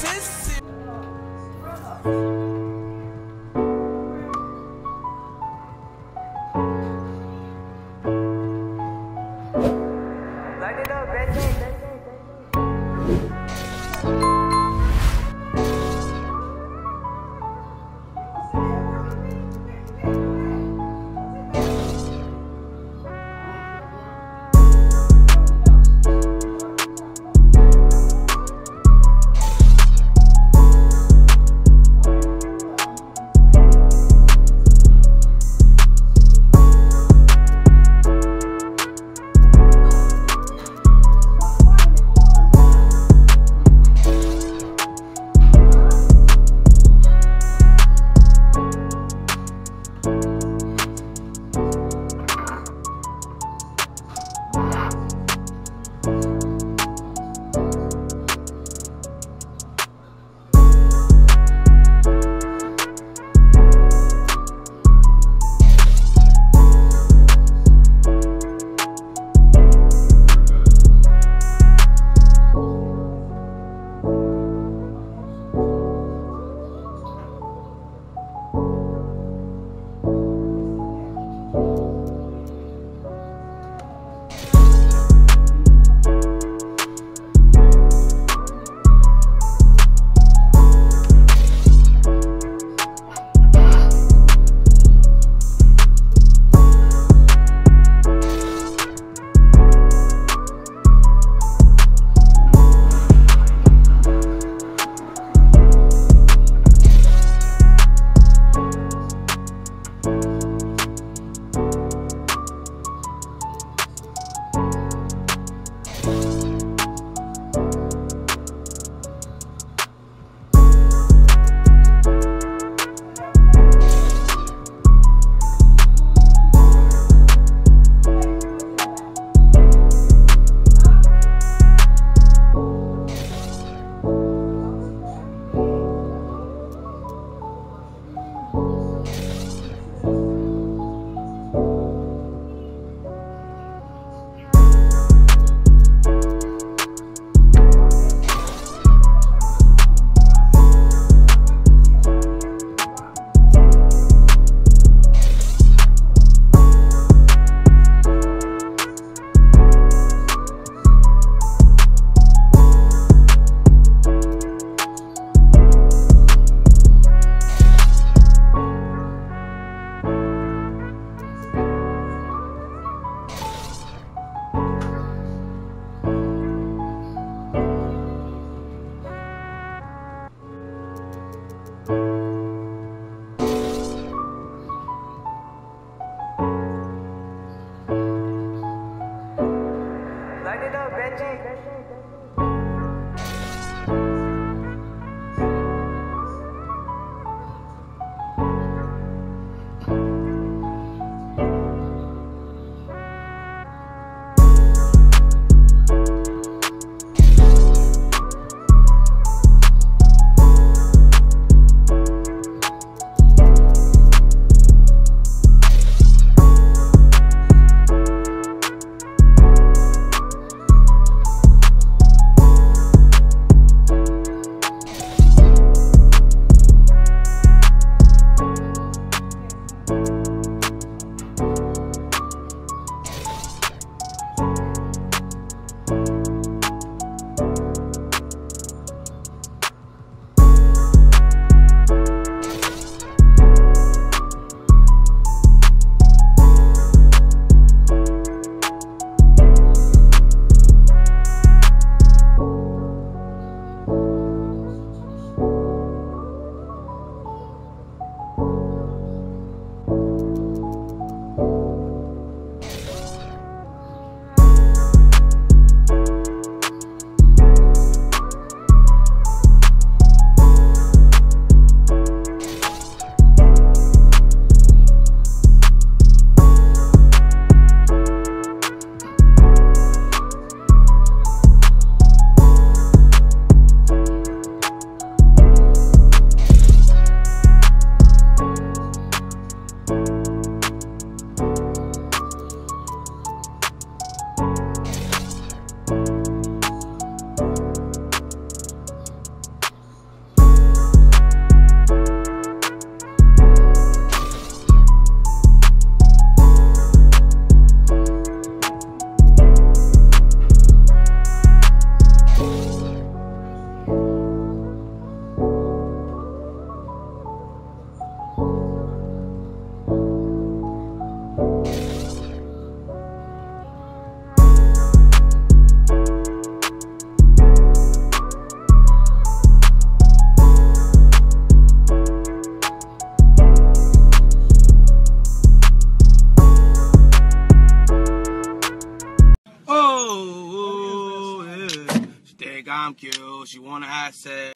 sissy. I'm cute. She wanna have sex.